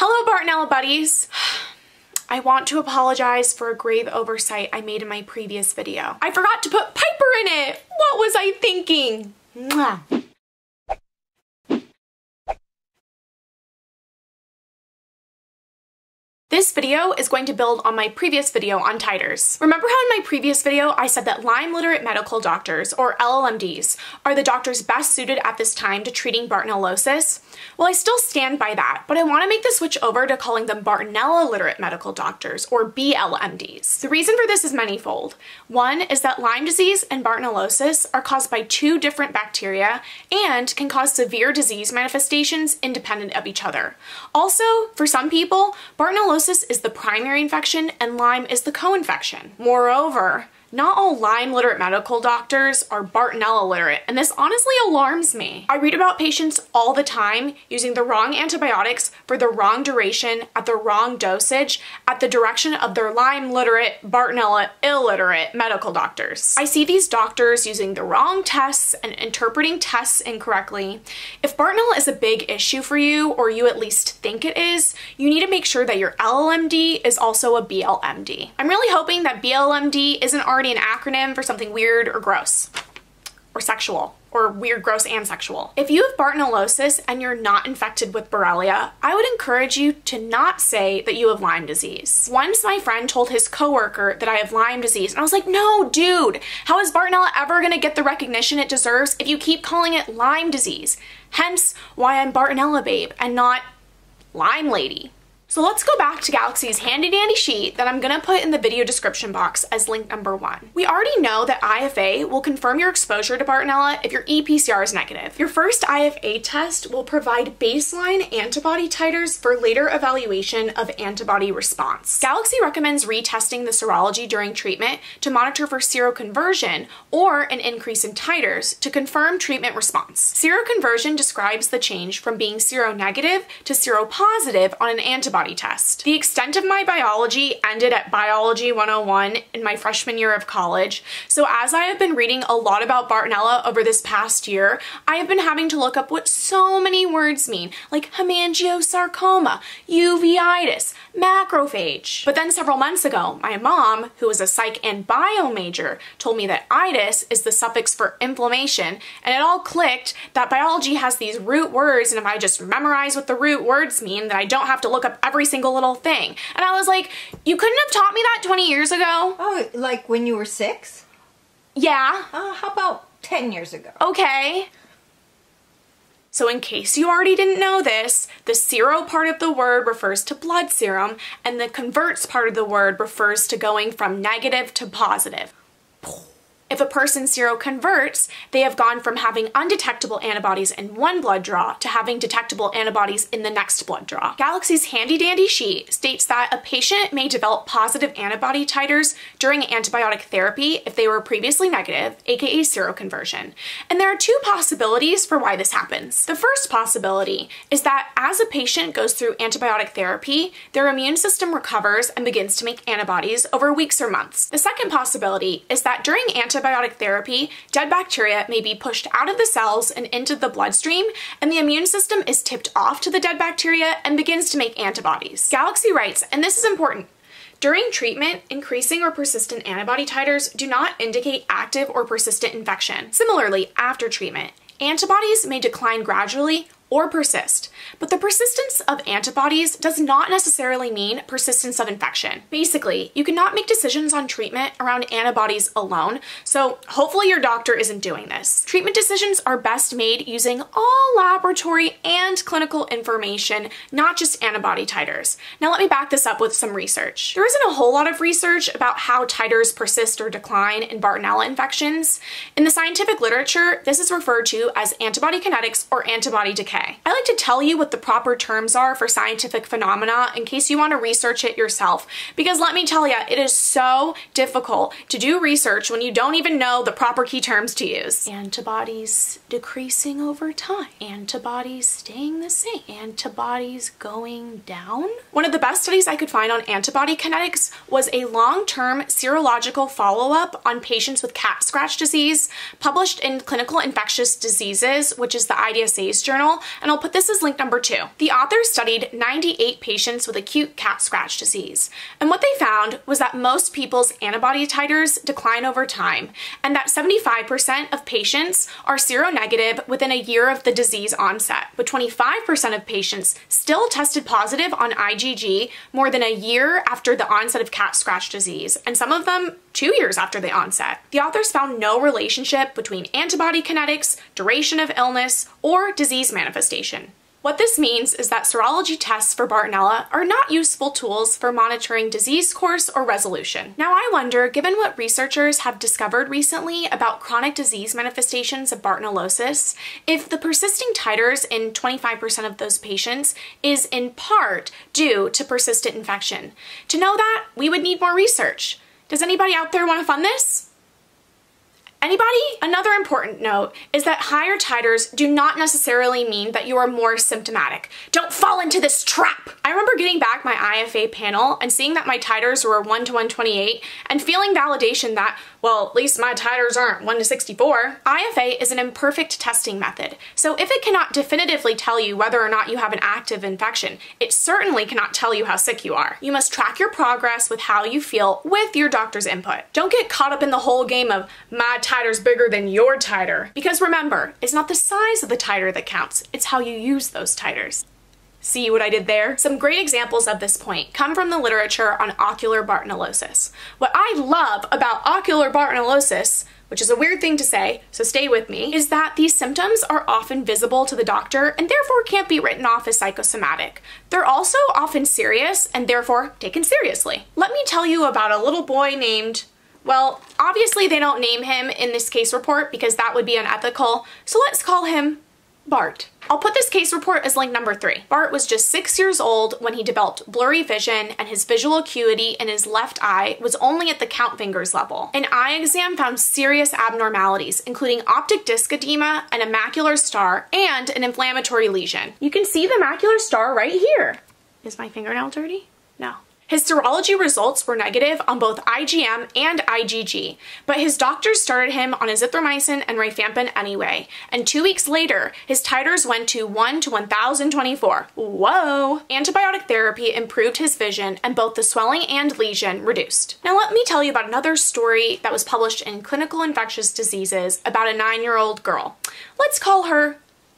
Hello Bartonella buddies! I want to apologize for a grave oversight I made in my previous video. I forgot to put Piper in it! What was I thinking? Mwah. This video is going to build on my previous video on titers. Remember how in my previous video I said that Lyme literate medical doctors, or LLMDs, are the doctors best suited at this time to treating Bartonellosis? Well, I still stand by that, but I want to make the switch over to calling them Bartonella literate medical doctors, or BLMDs. The reason for this is manifold. One is that Lyme disease and Bartonellosis are caused by two different bacteria and can cause severe disease manifestations independent of each other. Also, for some people, Bartonellosis is the primary infection and Lyme is the co-infection. Moreover, not all Lyme literate medical doctors are Bartonella literate, and this honestly alarms me. I read about patients all the time using the wrong antibiotics for the wrong duration at the wrong dosage at the direction of their Lyme literate, Bartonella illiterate medical doctors. I see these doctors using the wrong tests and interpreting tests incorrectly. If Bartonella is a big issue for you, or you at least think it is, you need to make sure that your LLMD is also a BLMD. I'm really hoping that BLMD isn't already an acronym for something weird or gross or sexual or weird, gross, and sexual. If you have Bartonellosis and you're not infected with Borrelia, I would encourage you to not say that you have Lyme disease. Once my friend told his coworker that I have Lyme disease, and I was like, no, dude, how is Bartonella ever gonna get the recognition it deserves if you keep calling it Lyme disease? Hence why I'm Bartonella babe and not Lyme lady. So let's go back to Galaxy's handy dandy sheet that I'm gonna put in the video description box as link number one. We already know that IFA will confirm your exposure to Bartonella if your ePCR is negative. Your first IFA test will provide baseline antibody titers for later evaluation of antibody response. Galaxy recommends retesting the serology during treatment to monitor for seroconversion or an increase in titers to confirm treatment response. Seroconversion describes the change from being seronegative to seropositive on an antibody antibody test. The extent of my biology ended at Biology 101 in my freshman year of college, so as I have been reading a lot about Bartonella over this past year, I have been having to look up what so many words mean, like hemangiosarcoma, uveitis, macrophage. But then several months ago, my mom, who is a psych and bio major, told me that itis is the suffix for inflammation, and it all clicked that biology has these root words, and if I just memorize what the root words mean, then I don't have to look up every single little thing. And I was like, you couldn't have taught me that 20 years ago? Oh, like when you were six? Yeah. Uh, how about 10 years ago? Okay. So in case you already didn't know this, the sero part of the word refers to blood serum and the converts part of the word refers to going from negative to positive. If a person seroconverts, they have gone from having undetectable antibodies in one blood draw to having detectable antibodies in the next blood draw. Galaxy's handy dandy sheet states that a patient may develop positive antibody titers during antibiotic therapy if they were previously negative, aka seroconversion. And there are two possibilities for why this happens. The first possibility is that as a patient goes through antibiotic therapy, their immune system recovers and begins to make antibodies over weeks or months. The second possibility is that during antibiotic antibiotic therapy, dead bacteria may be pushed out of the cells and into the bloodstream, and the immune system is tipped off to the dead bacteria and begins to make antibodies. Galaxy writes, and this is important, during treatment, increasing or persistent antibody titers do not indicate active or persistent infection. Similarly, after treatment, antibodies may decline gradually or persist. But the persistence of antibodies does not necessarily mean persistence of infection. Basically, you cannot make decisions on treatment around antibodies alone, so hopefully your doctor isn't doing this. Treatment decisions are best made using all laboratory and clinical information, not just antibody titers. Now let me back this up with some research. There isn't a whole lot of research about how titers persist or decline in Bartonella infections. In the scientific literature, this is referred to as antibody kinetics or antibody decay okay. I like to tell you what the proper terms are for scientific phenomena in case you want to research it yourself. Because let me tell you, it is so difficult to do research when you don't even know the proper key terms to use. Antibodies decreasing over time. Antibodies staying the same. Antibodies going down. One of the best studies I could find on antibody kinetics was a long-term serological follow-up on patients with cat scratch disease published in Clinical Infectious Diseases, which is the IDSA's journal, and I'll put this as link number two. The authors studied 98 patients with acute cat scratch disease, and what they found was that most people's antibody titers decline over time, and that 75% of patients are seronegative within a year of the disease onset, but 25% of patients still tested positive on IgG more than a year after the onset of cat scratch disease, and some of them two years after the onset. The authors found no relationship between antibody kinetics, duration of illness, or disease manifestation. What this means is that serology tests for Bartonella are not useful tools for monitoring disease course or resolution. Now I wonder, given what researchers have discovered recently about chronic disease manifestations of Bartonellosis, if the persisting titers in 25% of those patients is in part due to persistent infection. To know that, we would need more research. Does anybody out there want to fund this? Anybody? Another important note is that higher titers do not necessarily mean that you are more symptomatic. Don't fall into this trap! I remember getting back my IFA panel and seeing that my titers were 1 to 128 and feeling validation that, well, at least my titers aren't 1 to 64. IFA is an imperfect testing method, so if it cannot definitively tell you whether or not you have an active infection, it certainly cannot tell you how sick you are. You must track your progress with how you feel with your doctor's input. Don't get caught up in the whole game of my titer's bigger than your titer, because remember, it's not the size of the titer that counts, it's how you use those titers. See what I did there? Some great examples of this point come from the literature on ocular bartonellosis. What I love about ocular bartonellosis which is a weird thing to say, so stay with me, is that these symptoms are often visible to the doctor and therefore can't be written off as psychosomatic. They're also often serious and therefore taken seriously. Let me tell you about a little boy named well, obviously they don't name him in this case report because that would be unethical, so let's call him Bart. I'll put this case report as link number three. Bart was just six years old when he developed blurry vision and his visual acuity in his left eye was only at the count fingers level. An eye exam found serious abnormalities, including optic disc edema, an macular star, and an inflammatory lesion. You can see the macular star right here. Is my fingernail dirty? No. His serology results were negative on both IgM and IgG, but his doctors started him on azithromycin and rifampin anyway, and two weeks later, his titers went to 1 to 1024. Whoa! Antibiotic therapy improved his vision, and both the swelling and lesion reduced. Now let me tell you about another story that was published in Clinical Infectious Diseases about a nine-year-old girl. Let's call her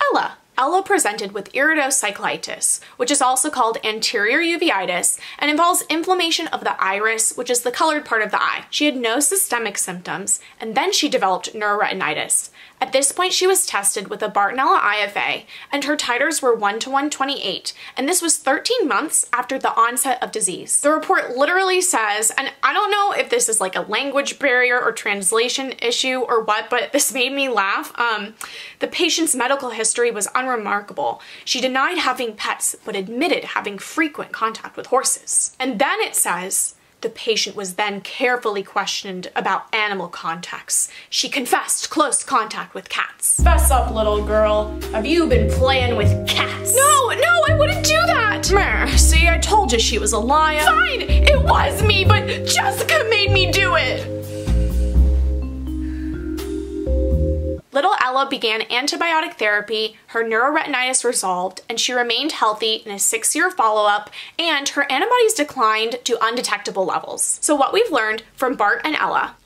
Ella. Ella presented with iridocyclitis, which is also called anterior uveitis and involves inflammation of the iris, which is the colored part of the eye. She had no systemic symptoms, and then she developed neuroretinitis. At this point, she was tested with a Bartonella IFA, and her titers were 1 to 128, and this was 13 months after the onset of disease. The report literally says, and I don't know if this is like a language barrier or translation issue or what, but this made me laugh. Um, the patient's medical history was unremarkable. She denied having pets, but admitted having frequent contact with horses. And then it says, the patient was then carefully questioned about animal contacts. She confessed close contact with cats. Fess up, little girl. Have you been playing with cats? No, no, I wouldn't do that. Mer, see, I told you she was a liar. Fine, it was me, but Jessica made me do it. Little Ella began antibiotic therapy, her neuroretinitis resolved, and she remained healthy in a six-year follow-up, and her antibodies declined to undetectable levels. So what we've learned from Bart and Ella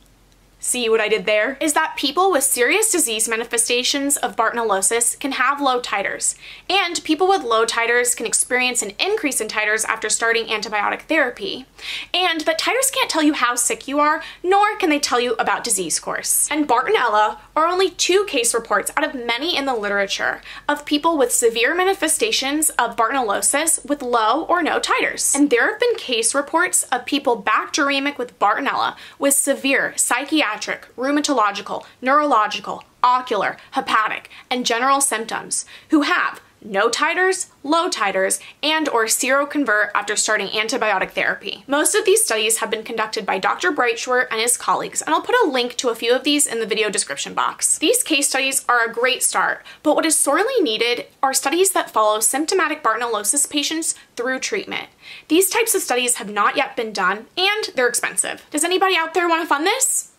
See what I did there? Is that people with serious disease manifestations of Bartonellosis can have low titers, and people with low titers can experience an increase in titers after starting antibiotic therapy, and that titers can't tell you how sick you are, nor can they tell you about disease course. And Bart and Ella are only two case reports out of many in the literature of people with severe manifestations of Bartonellosis with low or no titers. And there have been case reports of people bacteremic with Bartonella with severe psychiatric pediatric, rheumatological, neurological, ocular, hepatic, and general symptoms who have no titers, low titers, and or seroconvert after starting antibiotic therapy. Most of these studies have been conducted by Dr. Breitschwerdt and his colleagues, and I'll put a link to a few of these in the video description box. These case studies are a great start, but what is sorely needed are studies that follow symptomatic Bartonellosis patients through treatment. These types of studies have not yet been done, and they're expensive. Does anybody out there want to fund this?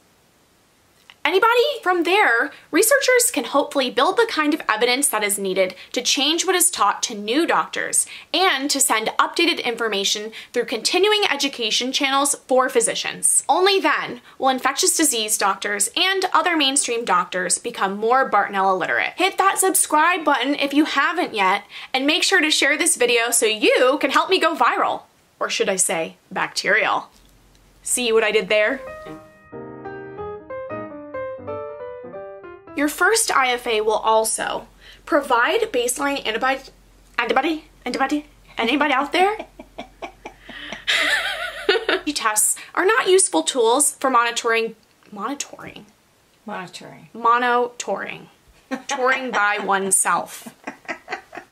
Anybody? From there, researchers can hopefully build the kind of evidence that is needed to change what is taught to new doctors and to send updated information through continuing education channels for physicians. Only then will infectious disease doctors and other mainstream doctors become more Bartonella literate. Hit that subscribe button if you haven't yet, and make sure to share this video so you can help me go viral. Or should I say, bacterial. See what I did there? Your first IFA will also provide baseline antibody, antibody, antibody, anybody out there? tests are not useful tools for monitoring, monitoring, Monitoring. monitoring, touring by oneself.